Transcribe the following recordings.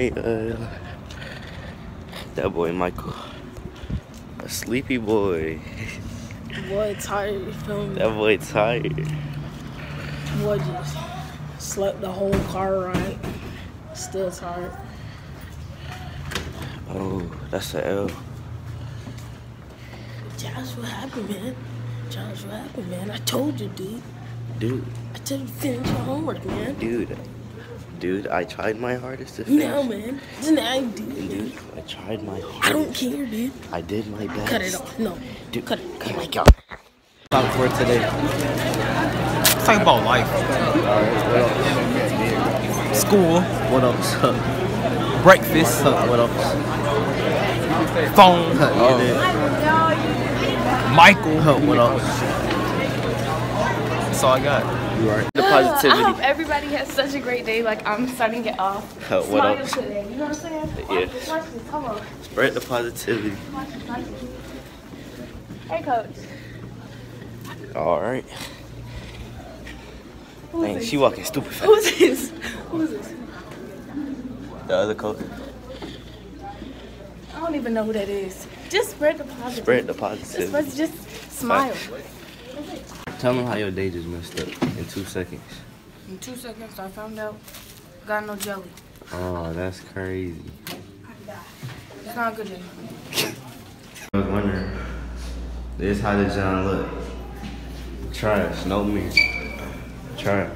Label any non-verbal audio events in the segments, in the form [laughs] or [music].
McQueen. Uh, that boy Michael. A sleepy boy. Boy, tired. You feel me? That boy tired. Boy just slept the whole car ride. Still tired. Oh, that's a L. Josh, what happened, man? Josh, what happened, man? I told you, dude. Dude, I told you to finish your homework, man. dude. Dude, I tried my hardest to finish. No, man. Just now you do, Dude, dude. I tried my hardest. I don't care, dude. I did my best. Cut it off. No. Dude, Cut it. Cut it. Cut Talk for today. Let's talk about life. School, What else? breakfast, what else? phone, Oh. Michael. what else? That's all I got. You right. The I hope everybody has such a great day. Like I'm starting it off. [laughs] what Smile else? today. You know what I'm saying? Yeah. Watch this, watch this. Come on. Spread the positivity. Watch this, watch this. Hey, coach. All right. Dang, she walking stupid fast. Who's this? Who's this? The other coach. I don't even know who that is. Just spread the positive. Spread the Just, positivity. just smile. Tell them how your day just messed up in two seconds. In two seconds, I found out. Got no jelly. Oh, that's crazy. It's not a good day. I was wondering, this how did John look? Trash, no me. Trash.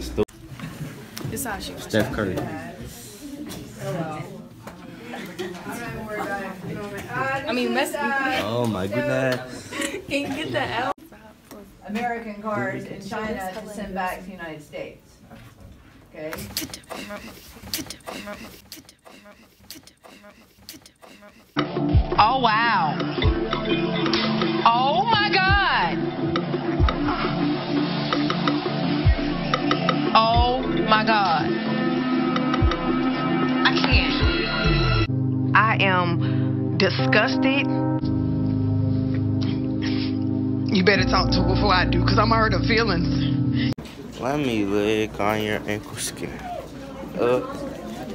Stupid. It's how she was. Steph Curry. I mean, Messi. Oh my goodness. Can you get that out? American cars in China to send back to the United States. Okay? Oh wow. Oh my god. Oh my god. I can't. I am disgusted. You better talk to her before I do, because I'm hurt her feelings. Let me lick on your ankle skin. Uh,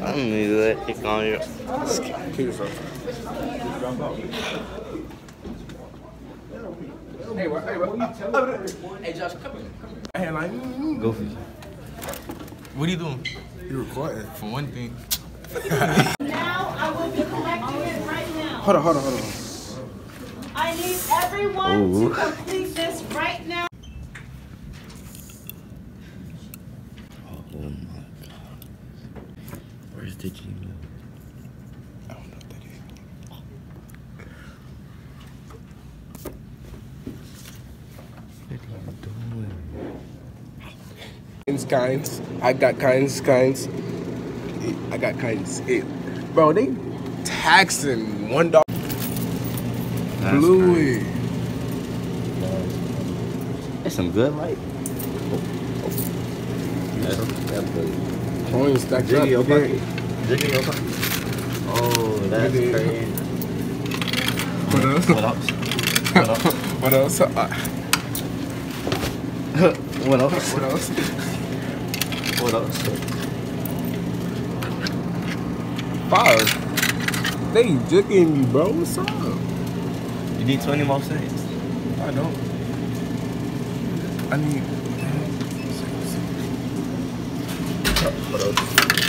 let me lick on your skin. Goofy. What are you doing? You recording? For one thing. Hold on, hold on, hold on. I need everyone Ooh. to complete this right now. Oh my god. Where's the Gmail? I don't know what that is. What are you doing? Kinds, kinds. I got kinds, kinds. I got kinds. It, bro, they taxing one dollar. That's Blew crazy. That's some good light. Oh, oh. That's, that's good. Coins stacked up. Jiggy your pocket. Jiggy your pocket. Oh, that's Jiggy. crazy. What else? What else? What else? [laughs] What else? Uh, What else? what else? What? Five. They jicking me, bro. What's up? You need 20 more cents. I don't. I need. What [laughs]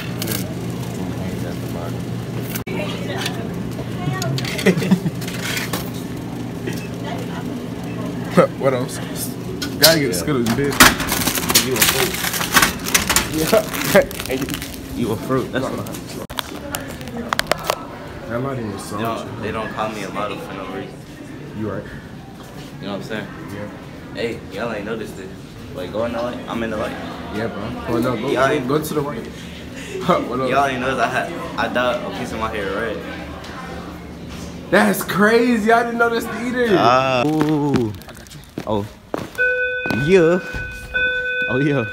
else? what else? Gotta get Yeah. Skittles, bitch. You a fruit. Yeah. [laughs] You- a fruit. That's what That might even they don't, they don't call me a model for no reason. You right? You know what I'm saying? Yeah. Hey, y'all ain't noticed it. Like go in the light. I'm in the light. Yeah, bro. Oh no, go, Yeah, I- go, go to the right. [laughs] Y'all ain't noticed I had I dyed a piece of my hair red. That's crazy. I didn't know this either. Ah. Ooh. Oh. Yeah. Oh yeah.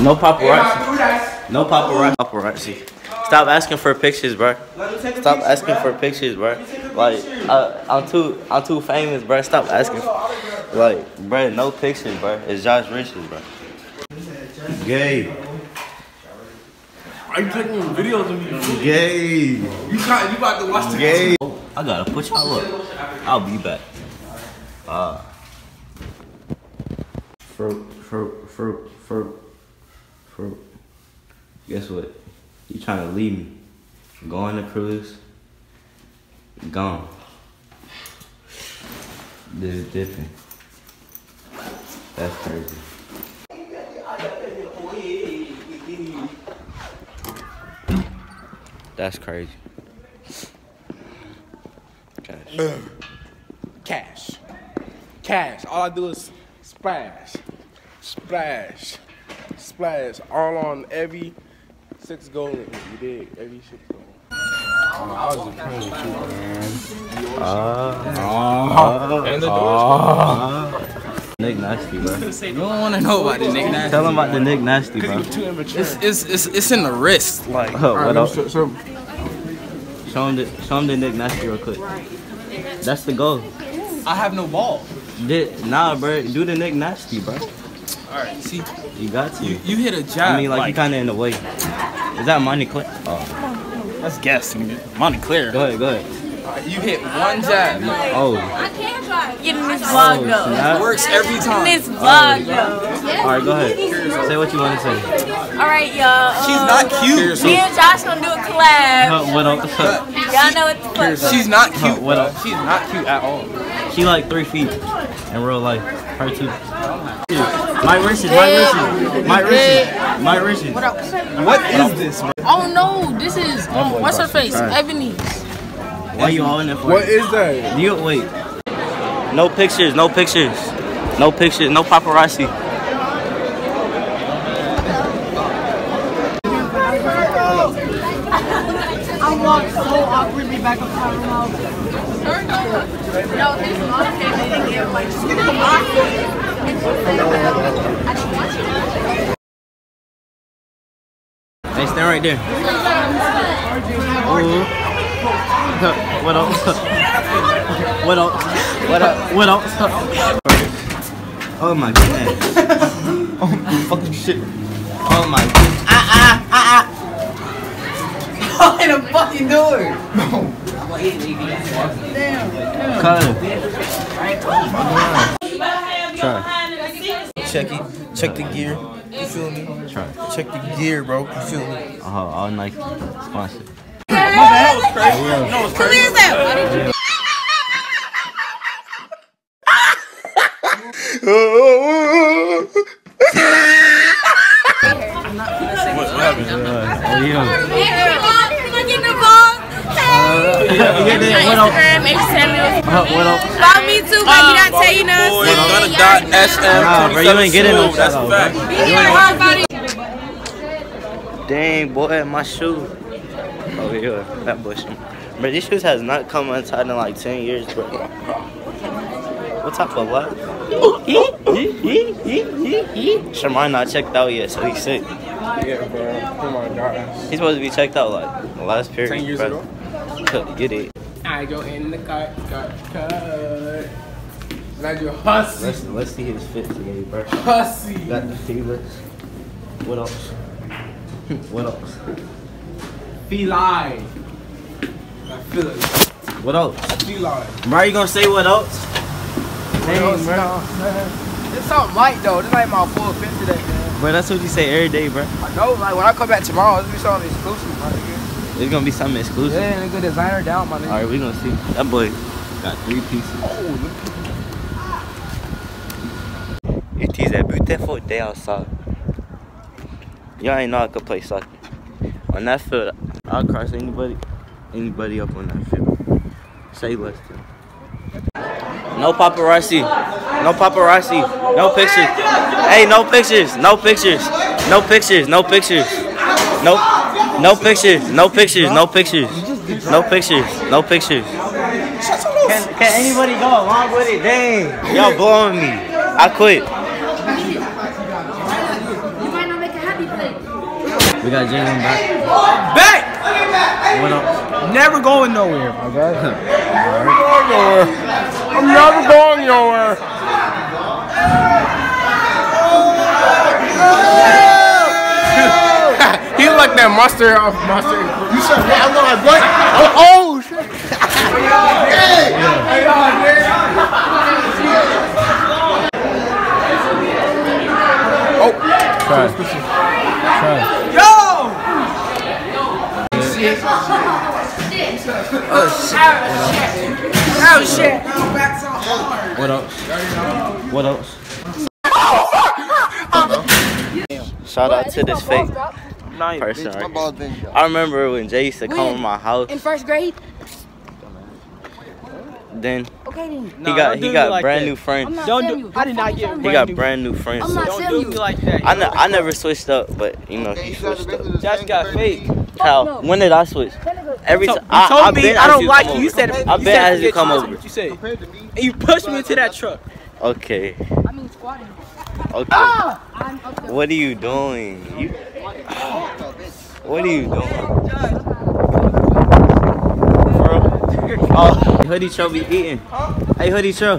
No paparazzi. No paparazzi. Paparazzi. Stop Stop asking for pictures, bro. Stop asking for pictures, bro. Like, uh, I'm too, I'm too famous, bro. Stop asking. Like, bro, no pictures, bro. It's Josh Riches, bro. Gay, Are you taking videos of me? gay, You can't. You about to watch the gay. I gotta put y'all up. I'll be back. Uh, fruit, fruit, fruit, fruit, fruit. Guess what? You trying to leave me? Going to cruise. Gone. This is dipping. That's crazy. That's crazy. Cash. Cash. Cash. All I do is splash. Splash. Splash. All on every six goal. You did. Every six goal. Oh, I was just with you, man. Uh, And the doors. Nick Nasty, bro. You don't want to know about the Nick Nasty. Tell him about the Nick Nasty, bro. Too. It's, it's, it's, it's in the wrist. Like, Oh, what up? So, so, Show him the show him the Nick Nasty real quick. That's the goal. I have no ball. Did, nah, bro. Do the Nick Nasty, bro. Alright, see, You got to. you, you hit a jab. I mean, like, you kind of in the way. Is that money clip? Oh, That's guess, nigga. Money clear. go ahead, go ahead. You hit one jab. Oh, I can't drive. Get in this vlog oh, though. snap. Works every time. In time. this oh, vlog though. All right, go ahead. Say what you want to say. All right, y'all. She's um, not cute. Me and Josh gonna do a collab. Uh, what up? Y'all know what the fuck. She's not cute. What up? She's not cute at all. She like three feet in real life. Her too. My Richards, my Richards, my Richards, Mike Richards. What is this, bro? Oh no, this is um, what's her face? Ebony. Why you all in there for? what is that? You wait. No pictures, no pictures, no pictures, no paparazzi. Walked so awkwardly back up Colorado. No, his mom came in and gave like Hey, stand right there. Ooh. What up? What up? What up? What up? Oh my goodness. [laughs] Oh fucking shit. Oh my goodness. Ah ah ah ah. In a fucking door. Cut. Try. Check it. Check the gear. You feel me? Try. Check the gear, bro. You feel me? Oh, all Nike sponsor. Who is that? Oh yeah. Can I get the vlog? Hey. What up? Instagram, H. Samuel. Uh, What up? Follow me too, but you not tell you know. Boy, Gunna dot SM. Nah, bro, you ain't getting no That's a fact. Dang, boy, my shoe. Oh yeah, that bush. Bro, these shoes has not come untied in like 10 years, bro. What type of what? Sherman not checked out yet, so he's sick. Yeah, bro. Oh my gosh. He's supposed to be checked out like the last period. 10 years bro. Get it. I go in the cut, cut, cut. Now you hussy. Let's let's see his fit today, bro. Hussy. Got the fever. What else? what else? Feline. I feel it. What else? Feline. Bro, you gonna say what else? Dang, bro. It's something light though. This ain't my full fit today, man. Bro, that's what you say every day, bro. I know, like when I come back tomorrow, it's gonna be something exclusive, my nigga. It's gonna be something exclusive. Yeah, nigga, designer down, my nigga. All right, we gonna see. That boy got three pieces. Oh, it is a beautiful day outside. Y'all ain't know I could play soccer. On that field, I'll cross anybody, anybody up on that field. Say less than. No paparazzi. No paparazzi. No pictures. Hey, no pictures. No pictures. No pictures. No pictures. No. No pictures. No pictures. No pictures. No pictures. No pictures. Can, can anybody go along with it? Dang. Y'all blowing me. I quit. We got Jalen back. Back! What up? Never going nowhere, my guy. Never going nowhere. I'm never going nowhere. [laughs] he like that monster off monster. You said what? I'm like what? Oh, oh shit. hey! Oh, Try. Try. Oh shit! What else? What else? Shout out to this fake person. Right? I remember when Jay used to come When? to my house. In first grade? Then Okay then. he Nah, got he got like brand that. new I'm friends. not Don't do- you. I did not get He me. got brand new friends. I'm not So Don't do me like that. I, ne- I never switched up, but you know he switched up. Just got fake. How? no. When did I switch? Every time you I, told I've me I don't like you. You said I've you been said as you come over. You said? And you pushed me into that truck. Okay. I mean squatting. Okay. Ah! I'm okay. What are you doing? You. What are you doing? Bro. Oh, hoodie Tro be eating. Hey, hoodie Tro.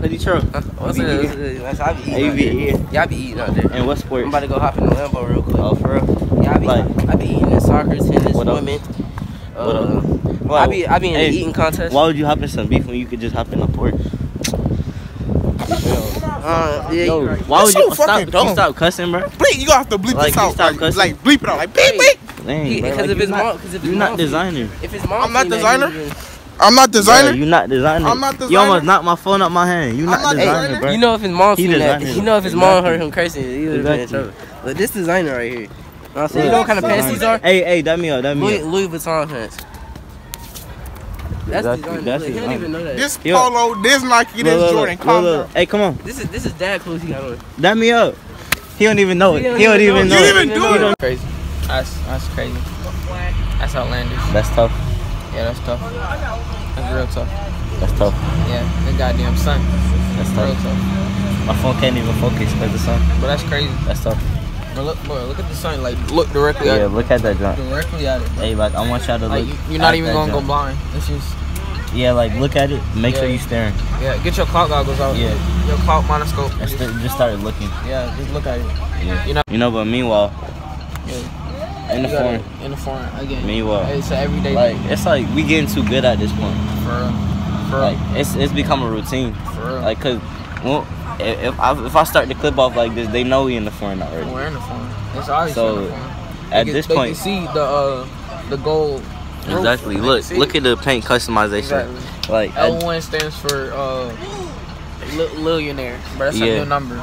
Hoodie Tro. What's You be it? eating? What's it? I be Hey, you eating. be eating. Yeah, I be eating out there. And what sports? I'm about to go hop in the Lambo real quick. Oh, for real? Yeah, I be, Like- I be eating in soccer, tennis, What up? swimming. What Uh, up? I be I be in Hey, the eating contest. Why would you hop in some beef when you could just hop in a Porsche? Uh, yeah, Yo, right. why would That's you so stop? fucking You dumb. stop cussing, bro. Bleep, you gonna have to bleep Like, this out. stop Like, cussing. like bleep it out. Like beep beep. Dang, because like, if his mom- 'cause if you're not designer. If his mom I'm not designer. I'm not Bro, designer. you not designer. I'm not designer. You almost knocked my phone out my hand. You I'm not not designer, designer. bro. You know if his mom He seen that, designer. you know if his mom heard him cursing, he would have been in trouble. But this designer right here, you know what I'm saying? You know what kind of pants these are? Hey, hey, that me up, that me Louis, up. Louis Vuitton pants. That's Exactly, designer. that's Look, he don't even know that. This Yo. polo, this Nike, this look, Jordan. look, Calm look, look. Hey, come on, This is this is dad clothes he got on. that me up. He don't even know it. He He don't don't even even know know it. it. You didn't even do it. don't- Crazy. That's that's crazy. That's outlandish. That's tough. Yeah, that's tough. That's real tough. That's tough. Yeah, the goddamn sun. That's Real tough. tough. My phone can't even focus because the sun. But that's crazy. That's tough. Bro, look, bro, look at the sun. Like, look directly at Yeah, it. look at that jump. Directly at it. Hey, like I want y'all to Like, look. you, you're not at even gonna go blind. It's just, Yeah, like look at it. Make sure you're staring. yeah. Get your clout goggles out. Yeah. Your clout monoscope. And Just, st- just start looking. yeah, just look at it. Yeah. You know. You know, but meanwhile, Yeah. in the foreign, In the foreign again. Meanwhile. it's an everyday like thing. it's like we getting too good at this point. For real. For real. Like it's it's become a routine. For real. Like, cause well, if if I, if I start the clip off like this, they know we in the foreign already. We're in the foreign. It's always So, in the foreign. At They this can- point, they see the uh the gold. exactly. Look, look at the paint customization. Exactly. Like, L1 stands for uh, li- millionaire, but that's Yeah. a new number.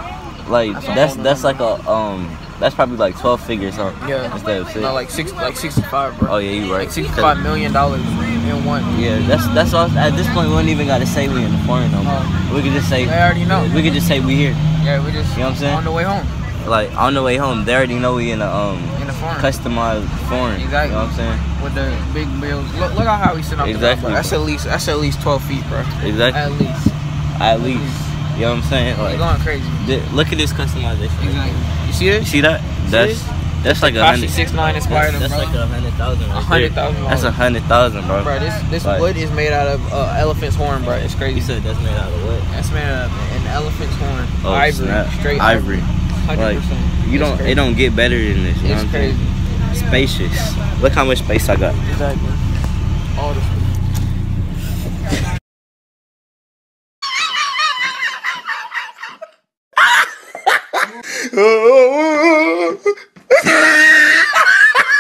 like That's that's whole that's nother like a um, that's probably like twelve figures, huh? Yeah. Instead of six. No, like six, like sixty-five, bro. oh yeah, you right. Like sixty-five million dollars in one. Yeah, that's that's all. At this point, we don't even gotta say we in the foreign no more. Oh. We could just say They already know. we could just say we here. Yeah, we just You know what I'm saying? on the way home Like on the way home, they already know we in a um in the foreign customized foreign. Exactly. You know what I'm saying? with the big bills. Look, look at how we sit up Exactly, That's bro. at least that's at least twelve feet, bro. Exactly. At least. At least. You know what I'm saying? You're going crazy. look at this customization. Exactly. You see You see that? That's that's like a hundred. six nine inspired That's, that's like a hundred thousand. A right hundred That's a hundred thousand, bro. Bro, this this Like- wood is made out of uh, elephant's horn, bro. It's crazy. You said that's made out of what? That's made out of an elephant's horn. Oh, ivory, snap. straight ivory. Hundred Like percent. you don't. It don't get better than this. You know It's what I'm saying? crazy. Spacious. Look how much space I got. Exactly. All the Oh, [laughs]